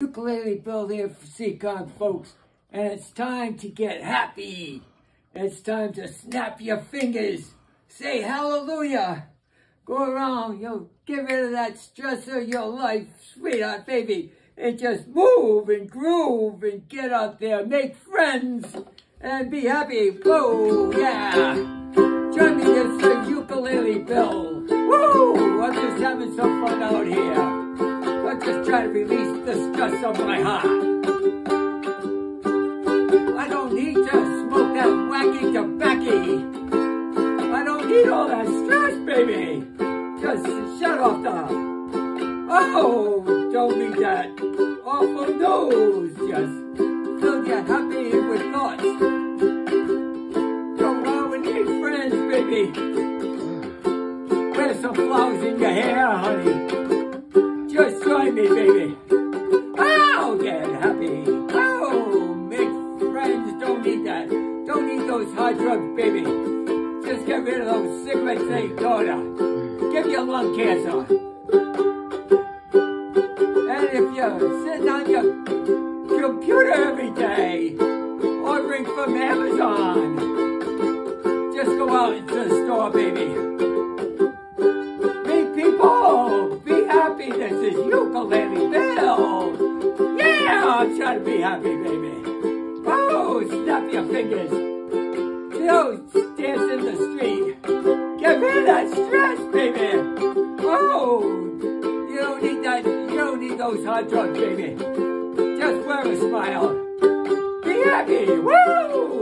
Ukulele Bill here for Seacon, folks, and it's time to get happy. It's time to snap your fingers, say hallelujah, go around, you know, get rid of that stress of your life, sweetheart, baby, and just move and groove and get out there, make friends, and be happy. Whoa, yeah. Join me this the Ukulele Bill. Woo! I'm just having some fun out here. I'm just trying to release the stress of my heart. I don't need to smoke that wacky tobacco. I don't need all that stress, baby. Just shut off the... Oh, don't need that awful nose. Just fill you happy with thoughts. Out and make friends, baby. Wear some flowers in your hair, honey. Don't need that. Don't need those hard drugs, baby. Just get rid of those cigarettes they daughter. Give you lung cancer. And if you're sitting on your computer every day, ordering from Amazon, just go out into the store, baby. Meet people. Be happy. This is Ukulele Bill. Yeah, I'm trying to be happy, baby. Snap your fingers. Yo, dance in the street. Get rid of that stress, baby. Oh, you don't need that. You don't need those hard drugs, baby. Just wear a smile. Be happy. Woo!